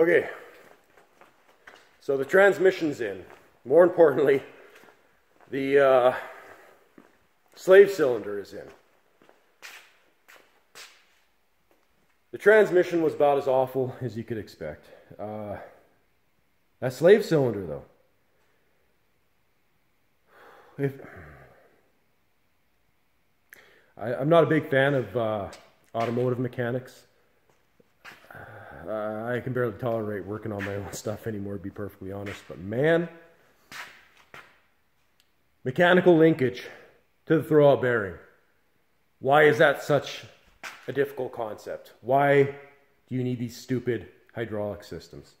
Okay, so the transmission's in. More importantly, the uh, slave cylinder is in. The transmission was about as awful as you could expect. Uh, that slave cylinder, though. If I, am not a big fan of uh, automotive mechanics. I can barely tolerate working on my own stuff anymore, to be perfectly honest. But man, mechanical linkage to the throwout bearing. Why is that such a difficult concept? Why do you need these stupid hydraulic systems?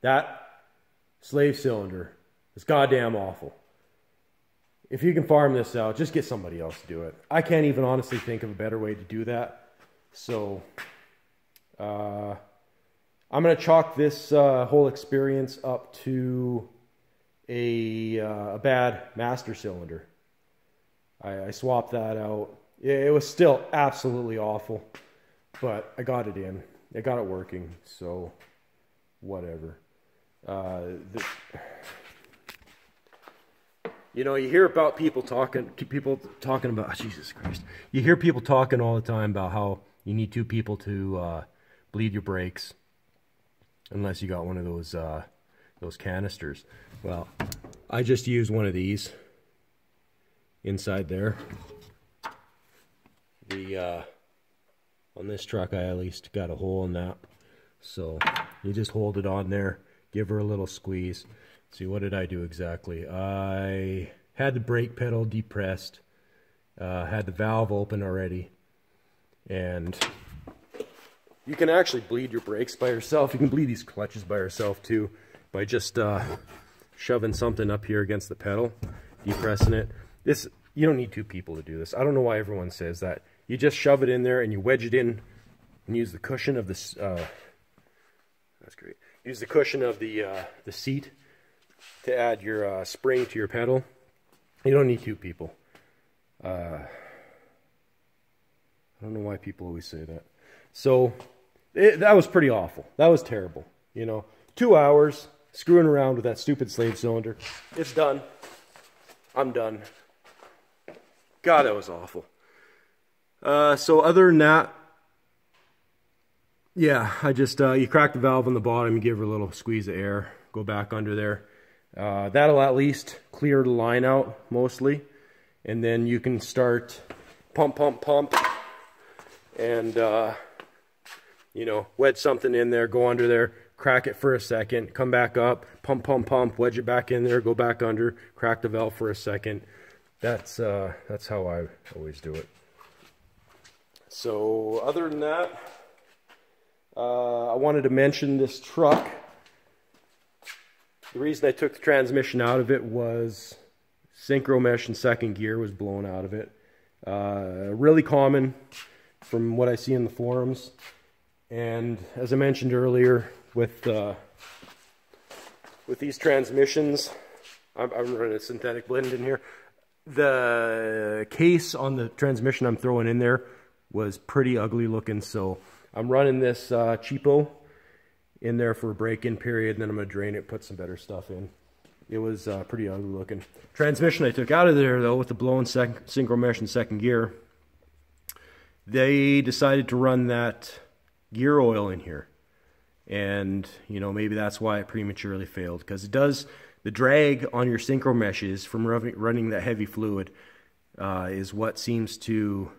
That slave cylinder is goddamn awful. If you can farm this out, just get somebody else to do it. I can't even honestly think of a better way to do that. So, uh, I'm going to chalk this uh, whole experience up to a, uh, a bad master cylinder. I, I swapped that out. It was still absolutely awful, but I got it in. I got it working, so whatever. Uh, the, you know, you hear about people talking, people talking about, oh, Jesus Christ. You hear people talking all the time about how you need two people to uh, bleed your brakes, unless you got one of those uh, those canisters. Well, I just use one of these inside there. The uh, on this truck, I at least got a hole in that, so you just hold it on there, give her a little squeeze. See, what did I do exactly? I had the brake pedal depressed, uh, had the valve open already, and you can actually bleed your brakes by yourself. You can bleed these clutches by yourself too by just uh, shoving something up here against the pedal, depressing it. This You don't need two people to do this. I don't know why everyone says that. You just shove it in there and you wedge it in and use the cushion of this. Uh, that's great. Use the cushion of the uh, the seat to add your uh, spring to your pedal. You don't need two people. Uh, I don't know why people always say that. So it, that was pretty awful. That was terrible. You know, two hours screwing around with that stupid slave cylinder. It's done. I'm done. God, that was awful. Uh, so other than that, yeah, I just, uh, you crack the valve on the bottom, you give her a little squeeze of air, go back under there. Uh, that'll at least clear the line out mostly. And then you can start pump, pump, pump. And, uh, you know, wedge something in there, go under there, crack it for a second, come back up, pump, pump, pump, wedge it back in there, go back under, crack the valve for a second. That's, uh, that's how I always do it. So other than that, uh, I wanted to mention this truck. The reason I took the transmission out of it was synchro mesh in second gear was blown out of it. Uh, really common from what I see in the forums. And as I mentioned earlier, with uh, with these transmissions, I'm, I'm running a synthetic blend in here. The case on the transmission I'm throwing in there was pretty ugly looking, so I'm running this uh, cheapo in there for a break-in period, and then I'm going to drain it, put some better stuff in. It was uh, pretty ugly looking. Transmission I took out of there, though, with the blown synchro mesh in second gear. They decided to run that gear oil in here. And, you know, maybe that's why it prematurely failed. Because it does, the drag on your synchro meshes from running that heavy fluid uh, is what seems to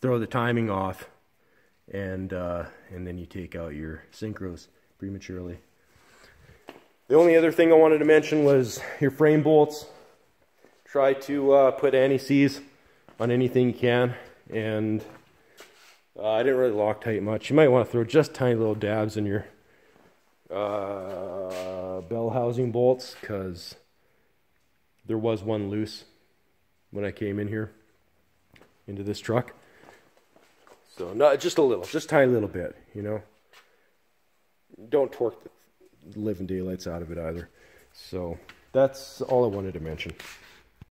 throw the timing off. And, uh, and then you take out your synchros prematurely. The only other thing I wanted to mention was your frame bolts. Try to uh, put anti-seize on anything you can. And uh, I didn't really Loctite much. You might want to throw just tiny little dabs in your uh, bell housing bolts because there was one loose when I came in here into this truck. So not just a little, just tiny little bit, you know. Don't torque the living daylights out of it either. So that's all I wanted to mention.